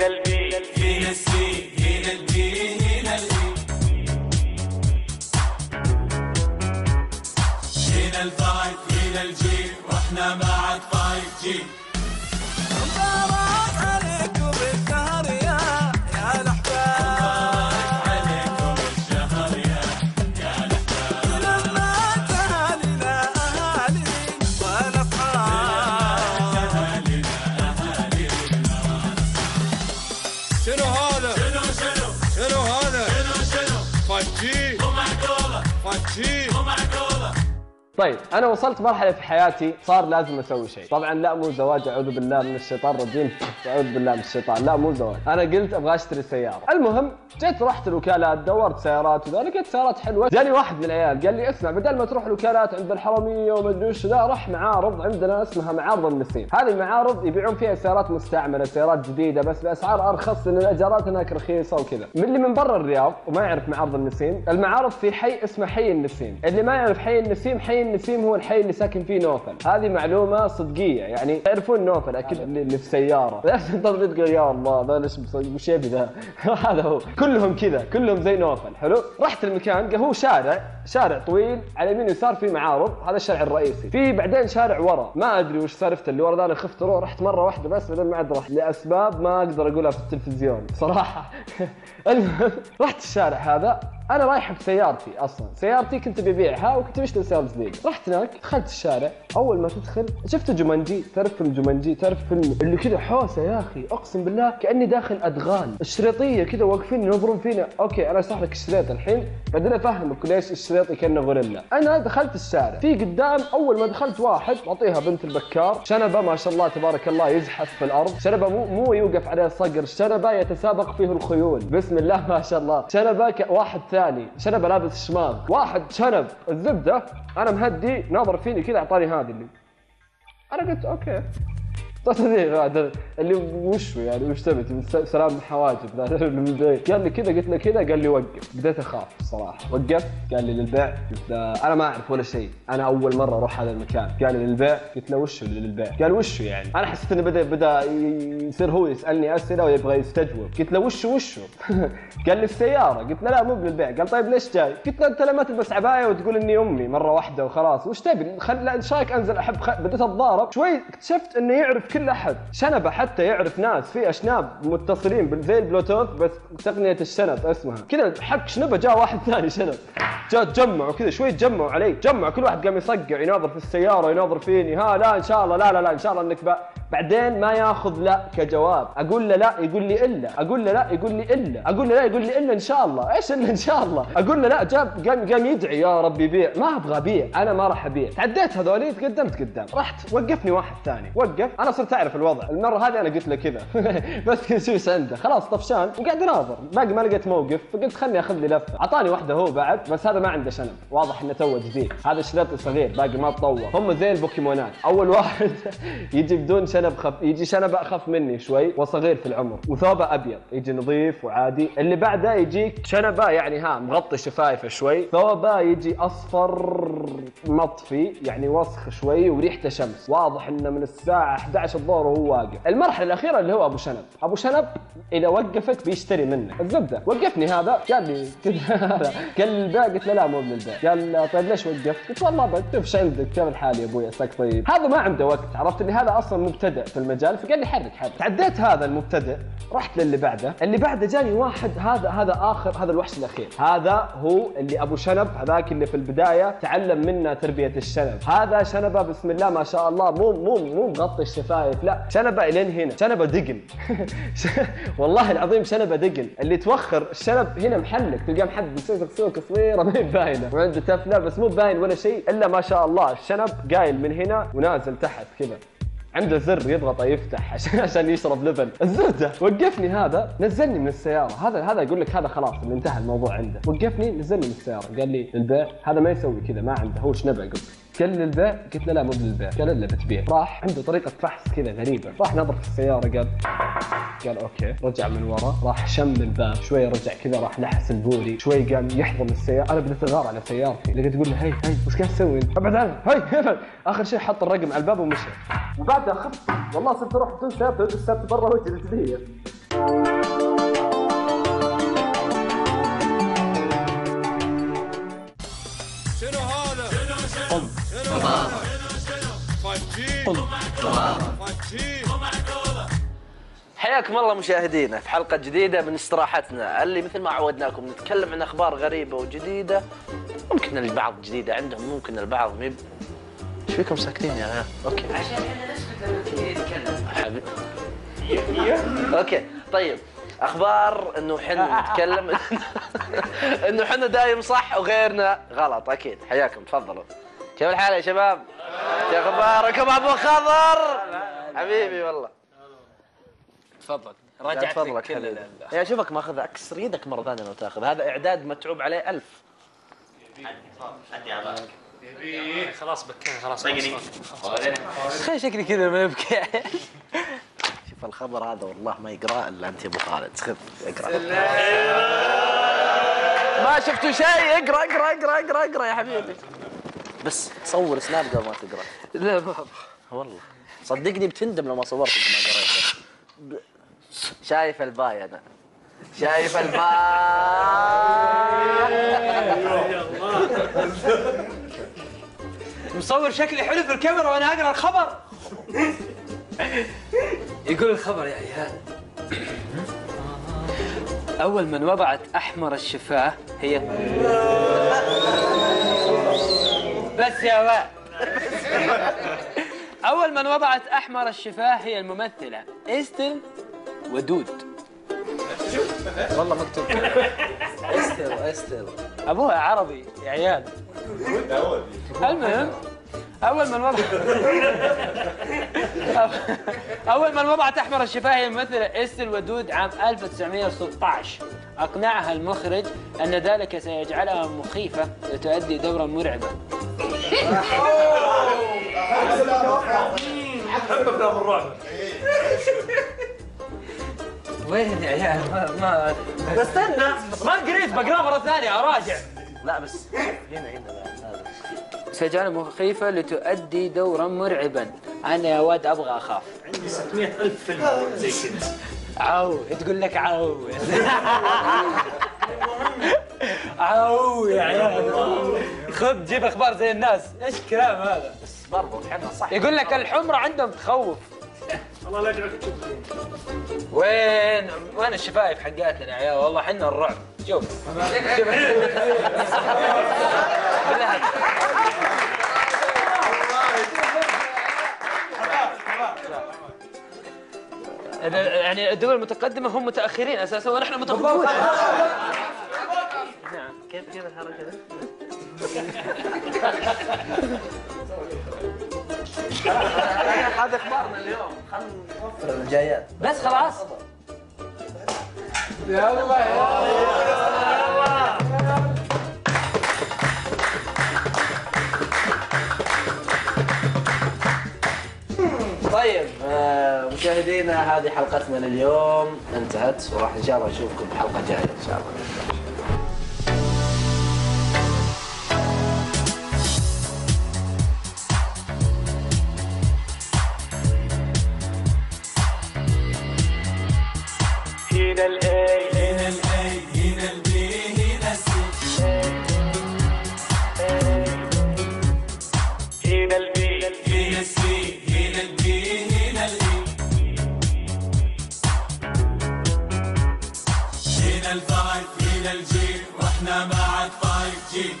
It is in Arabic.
هنا ال B هنا ال C هنا ال B هنا ال A هنا ال five هنا ال G وإحنا Sí. طيب أنا وصلت مرحلة في حياتي صار لازم أسوي شيء. طبعا لا مو زواج أعوذ بالله من الشيطان الرجيم. أعوذ بالله من الشيطان لا مو زواج. أنا قلت أبغى أشتري سياره المهم جيت رحت الوكالات دورت سيارات وذا لقيت سيارات حلوة. جاني واحد من العيال قال لي اسمع بدل ما تروح الوكالات عند الحرميه وما أدري وش ذا روح معارض عندنا اسمها معارض النسيم هذه المعارض يبيعون فيها سيارات مستعملة سيارات جديدة بس بأسعار أرخص لأن الأجارات هناك رخيصة وكذا. من اللي من برا الرياض وما يعرف معارض النسيم المعارض في حي اسمه حي النسيم. اللي ما يعرف حي النسيم حي النسيم هو الحي اللي ساكن فيه نوفل. هذه معلومة صدقية يعني تعرفون نوفل أكيد اللي اللي في سيارة. طب تقول يا الله ذا إيش وش يبي ذا. هذا هو. كلهم كذا كلهم زي نوفل. حلو؟ رحت المكان هو شارع شارع طويل على يمين ويسار في معارض هذا الشارع الرئيسي. في بعدين شارع ورا. ما أدري وش سالفته اللي ورا ذا أنا خفت أروح رحت مرة واحدة بس بعدين ما عاد رحت. لأسباب ما أقدر أقولها في التلفزيون صراحة. المهم رحت الشارع هذا. أنا رايح بسيارتي أصلا. سيارتي كنت ببيعها وكنت بشتري سيارة جديدة. رحت هناك دخلت الشارع. أول ما تدخل شفت جومانجي؟ تعرف فيلم جومانجي؟ تعرف فيلم اللي كذا حوسة يا أخي أقسم بالله كأني داخل أدغال. الشريطية كذا واقفين ينظرون فينا. okay أنا أشرح لك الشريط الحين. بعدين أفهمك ليش الشريط كأنه غوريلا. أنا دخلت الشارع. في قدام أول ما دخلت واحد معطيها بنت البكار. شنبة ما شاء الله تبارك الله يزحف في الأرض. شنبة مو مو يوقف عليه صقر شنبة يتسابق فيه الخيول. بسم الله ما شاء الله. شنبة واحد ثاني شنبه لابس شماغ واحد شنب الزبدة أنا مهدي ناظر فيني كذا أعطاني هذه اللي. أنا قلت أوكي. ذي بعد اللي وش يعني وش تبي؟ سلام الحواجب. قال لي كذا قلت له كذا قال لي وقف. بديت أخاف صراحة. وقفت قال لي للبيع. قلت له أنا ما أعرف ولا شيء. أنا أول مرة أروح هذا المكان. قال لي للبيع. قلت له وش اللي للبيع؟ قال وش يعني؟ أنا حسيت إنه بدا بدأ يصير هو يسألني أسئلة ويبغى يستجوب. قلت له وش وش؟ قال لي السيارة. قلت له لا مو للبيع قال طيب ليش جاي؟ قلت له أنت لما تلبس عباية وتقول إني أمي مرة واحدة وخلاص. وش تبي؟ خل رأيك أنزل؟ أحب خ... بديت أتضارب. شوي اكتشفت إنه يعرف كل أحد. شنبه حتى يعرف ناس. في أشناب متصلين زي البلوتوث بس تقنية الشنب اسمها. كذا حق شنبة جاء واحد ثاني شنب جاء تجمعوا كذا شوي تجمعوا علي جمعوا كل واحد قام يصقع يناظر في السيارة يناظر فيني. ها لا إن شاء الله لا لا لا إن شاء الله إنك بقى. بعدين ما ياخذ لا كجواب. أقول له لا يقول لي إلا. أقول له لا يقول لي إلا. أقول له لا يقول لي إلا إن شاء الله. إيش إلا إن شاء الله؟ أقول له لا جاب قام قام يدعي يا رب يبيع ما أبغى أبيع أنا ما راح أبيع. تعديت هذولي تقدمت قدام رحت وقفني واحد ثاني. وقف أنا صرت اعرف الوضع. المرة هذه أنا قلت له كذا. بس إيش عنده. خلاص طفشان وقاعد اناظر باقي ما لقيت موقف فقلت خلني أخذ لي لفة. أعطاني واحدة هو بعد بس هذا ما عنده شنب. واضح إنه توه جديد. هذا شريط صغير باقي ما تطور هم زي البوكيمونات أول واحد يجي بدون شنب خف يجي شنب أخف مني شوي وصغير في العمر وثوبه أبيض. يجي نظيف وعادي. اللي بعده يجيك شنبه يعني ها مغطي شفايفه شوي. ثوبه يجي أصفر. مطفي يعني وسخ شوي وريحته شمس. واضح إنه من الساعة 11 الظهر وهو واقف. المرحلة الأخيرة اللي هو أبو شنب. أبو شنب إذا وقفك بيشتري منك الزبدة. وقفني هذا. قال لي هذا قال البيع قلت له لا مو للبيع قال طيب ليش وقفت؟ قلت والله بكتب إيش عندك؟ كيف الحال يا أبوي؟ عساك طيب. هذا ما عنده وقت. عرفت اللي هذا أصلا مبتدئ في المجال. فقال لي حرك حرك. تعديت هذا المبتدئ رحت للي بعده. اللي بعده جاني واحد. هذا هذا آخر هذا الوحش الأخير. هذا هو اللي أبو شنب هذاك اللي في البداية تعلم منا تربية الشنب. هذا شنبة بسم الله ما شاء الله مو مو مو مغطي الشفايف لا شنبة إلين هنا. شنبة دقن. والله العظيم شنبة دقن. اللي توخر الشنب هنا محلك تلقاه محد سوق صغيره ما هي باينة. وعنده تفلة بس مو باين ولا شيء إلا ما شاء الله الشنب قايل من هنا ونازل تحت كذا. عنده زر يضغطه يفتح عشان عشان يشرب لبن. الزبده وقفني هذا نزلني من السيارة. هذا هذا يقول لك هذا خلاص اللي انتهى الموضوع عنده. وقفني نزلني من السيارة. قال لي للبيع هذا ما يسوي كذا ما عنده. هو شنبع قلت قال للبيع قلت له لا مو للبيع قال الا بتبيع. راح عنده طريقة فحص كذا غريبة. راح نظر في السيارة قال قال okay. رجع من ورا راح شم الباب. شوي رجع كذا راح لحس البوري شوي قام يحضن السيارة. أنا بديت أغار على سيارتي. لقيت تقول له هي هي وش قاعد تسوي؟ ابعد عنه هي ابعد آخر شيء حط الرقم على الباب ومشى وبعدها خفت والله صرت أروح بدون سيارتي برا وجهي الجدية شنو هذا؟ شنو هذا؟ 5 جي 5 جي حياكم الله مشاهدينا في حلقة جديدة من استراحتنا. اللي مثل ما عودناكم نتكلم عن أخبار غريبة وجديدة. ممكن البعض جديدة عندهم ممكن البعض ميب إيش فيكم ساكتين يا عيال؟ okay. عشان إحنا نسكت لما يتكلم حبيبي okay. طيب. أخبار إنه حنا نتكلم إنه حنا دايم صح وغيرنا غلط. أكيد. حياكم. تفضلوا. كيف الحال يا شباب؟ كيف أخباركم أبو خضر؟ حبيبي والله. تفضل. رجعت رجعت فضلك لك كل حبيبي ال- يا اشوفك ماخذ اكسر يدك مرة ثانية لو تاخذ. هذا إعداد متعوب عليه ألف. خلاص بكينا خلاص تخيل شكلي كذا ما يبكي. شوف الخبر هذا والله ما يقرأ إلا أنت يا أبو خالد. خذ اقرأ. ما شفتوا شيء؟ اقرأ اقرأ اقرأ اقرأ اقرأ يا حبيبي. بس صور سناب قبل ما تقرأ. لا ما والله. صدقني بتندم لو ما صورت ما قريته ب- شايف الباي أنا. شايف الباي. مصور شكلي حلو في الكاميرا وأنا أقرأ الخبر. يقول الخبر يا عيال. أول من وضعت أحمر الشفاة هي بس يا ولد أول من وضعت أحمر الشفاة هي الممثلة استل ودود. والله مكتوب استل استل أبوها عربي يا عيال. المهم أول من وضع أول من وضعت أحمر الشفاه هي الممثله استل ودود عام 1916 أقنعها المخرج أن ذلك سيجعلها مخيفة لتؤدي دورا مرعبا. وين يا عيال؟ ما ما استنى ما قريت بقراه مرة ثانية أراجع. لا بس هنا هنا سيجعل مخيفة لتؤدي دورا مرعبا. أنا يا واد أبغى أخاف. عندي 600 ألف فيلم زي كذا. عو تقول لك عو عو يا عيال. خذ جيب أخبار زي الناس. إيش الكلام هذا؟ بس برضو إحنا صح. يقول لك الحمرة عندهم تخوف. الله لا وين وين الشفايف حقاتنا يا عيال؟ والله حنا الرعب. شوف. شوف. يعني الدول المتقدمة هم متأخرين أساسا ونحن متقدمون نعم. كيف كيف الحركة دي؟ هذا إخبارنا اليوم. خلنا الجايات. بس خلاص. طيب آه، مشاهدينا هذه حلقتنا لليوم. انتهت وراح إن شاء الله نشوفكم بحلقة جاية إن شاء الله. هنا ال A هنا ال B هنا ال B هنا ال C هنا ال B هنا ال A هنا ال five هنا ال G وإحنا مع ال five G